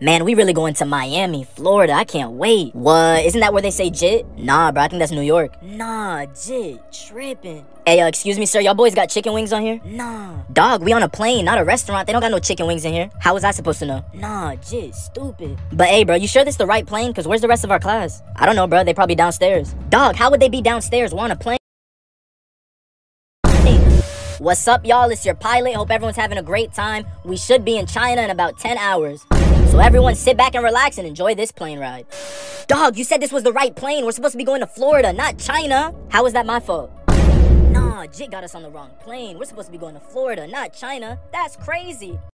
Man, we really going to Miami, Florida. I can't wait. What? Isn't that where they say jit? Nah, bro. I think that's New York. Nah, jit. Tripping. Hey, uh, excuse me, sir. Y'all boys got chicken wings on here? Nah. Dog, we on a plane, not a restaurant. They don't got no chicken wings in here. How was I supposed to know? Nah, jit. Stupid. But hey, bro, you sure this the right plane? Because where's the rest of our class? I don't know, bro. They probably downstairs. Dog, how would they be downstairs? We're on a plane. What's up, y'all? It's your pilot. Hope everyone's having a great time. We should be in China in about 10 hours. So everyone sit back and relax and enjoy this plane ride. Dog, you said this was the right plane. We're supposed to be going to Florida, not China. How is that my fault? Nah, Jit got us on the wrong plane. We're supposed to be going to Florida, not China. That's crazy.